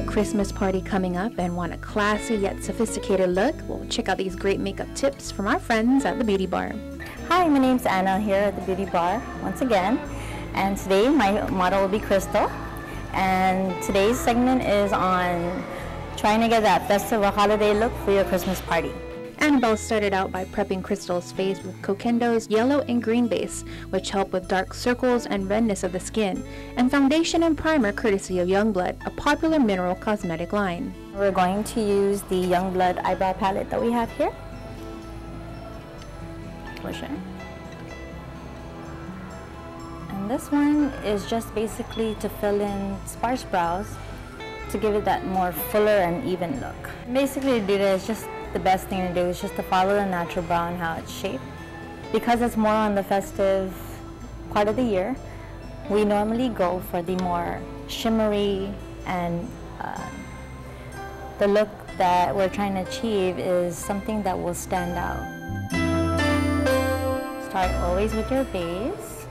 a Christmas party coming up and want a classy yet sophisticated look? Well, check out these great makeup tips from our friends at the Beauty Bar. Hi, my name's Anna here at the Beauty Bar once again. And today my model will be Crystal. And today's segment is on trying to get that festive holiday look for your Christmas party. Annabelle started out by prepping Crystal's face with Kokendo's yellow and green base, which help with dark circles and redness of the skin, and foundation and primer courtesy of Youngblood, a popular mineral cosmetic line. We're going to use the Youngblood eyebrow palette that we have here. And this one is just basically to fill in sparse brows to give it that more fuller and even look. Basically to do just the best thing to do is just to follow the natural brow and how it's shaped. Because it's more on the festive part of the year, we normally go for the more shimmery and uh, the look that we're trying to achieve is something that will stand out. Start always with your base.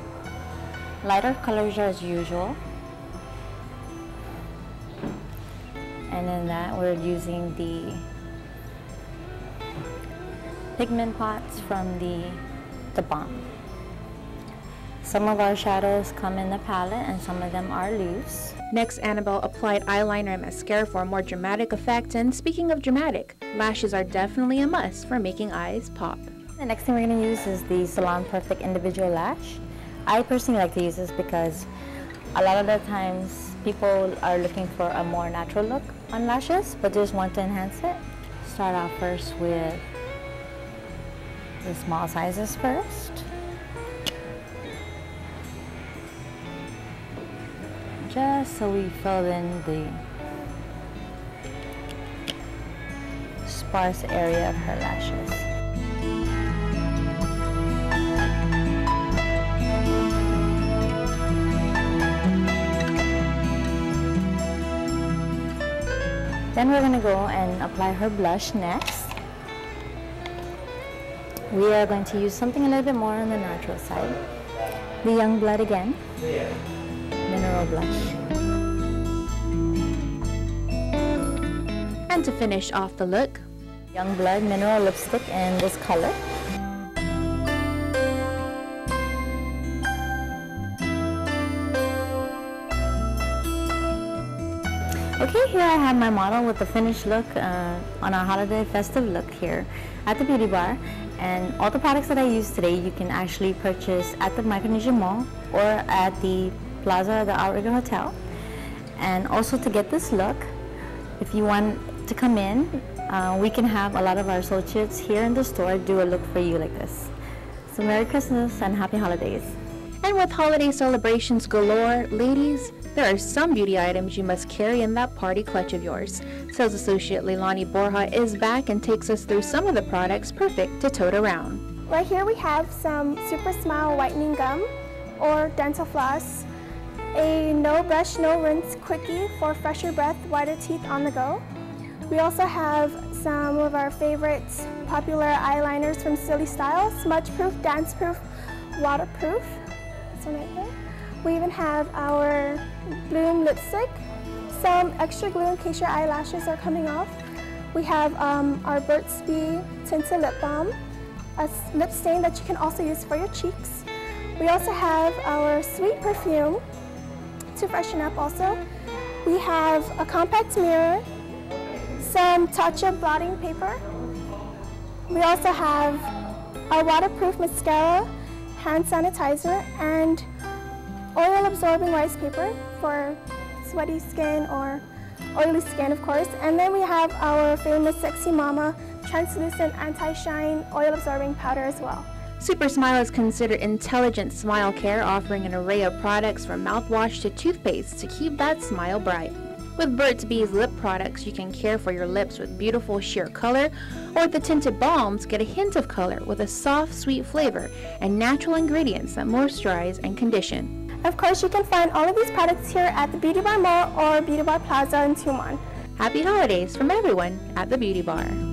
Lighter colors as usual. And in that we're using the pigment pots from the, the Balm. Some of our shadows come in the palette and some of them are loose. Next, Annabelle applied eyeliner and mascara for a more dramatic effect. And speaking of dramatic, lashes are definitely a must for making eyes pop. The next thing we're going to use is the Salon Perfect Individual Lash. I personally like to use this because a lot of the times people are looking for a more natural look on lashes, but just want to enhance it. Start off first with the small sizes first. Just so we fill in the sparse area of her lashes. Then we're going to go and apply her blush next. We are going to use something a little bit more on the natural side. The Youngblood again. Mineral blush. And to finish off the look, Youngblood mineral lipstick in this color. Okay, here I have my model with the finished look uh, on our holiday festive look here at the Beauty Bar. And all the products that I use today you can actually purchase at the Micronesia Mall or at the Plaza the Outrigger Hotel. And also to get this look, if you want to come in, uh, we can have a lot of our associates here in the store do a look for you like this. So Merry Christmas and Happy Holidays. And with holiday celebrations galore, ladies, there are some beauty items you must carry in that party clutch of yours. Sales associate Leilani Borja is back and takes us through some of the products perfect to tote around. Right here we have some Super Smile Whitening Gum or Dental Floss, a No Brush No Rinse Quickie for fresher breath, whiter teeth on the go. We also have some of our favorite popular eyeliners from Silly Style, smudge proof, dance proof, waterproof. This one right here. We even have our Bloom lipstick, some extra glue in case your eyelashes are coming off. We have um, our Burt's Bee Tinted Lip Balm, a lip stain that you can also use for your cheeks. We also have our sweet perfume to freshen up also. We have a compact mirror, some Tatcha blotting paper. We also have our waterproof mascara, hand sanitizer, and oil absorbing rice paper for sweaty skin or oily skin of course. And then we have our famous Sexy Mama translucent anti-shine oil absorbing powder as well. Super Smile is considered intelligent smile care, offering an array of products from mouthwash to toothpaste to keep that smile bright. With Burt's Bees lip products, you can care for your lips with beautiful sheer color, or with the tinted balms, get a hint of color with a soft, sweet flavor and natural ingredients that moisturize and condition. Of course, you can find all of these products here at the Beauty Bar Mall or Beauty Bar Plaza in Tumon. Happy holidays from everyone at the Beauty Bar.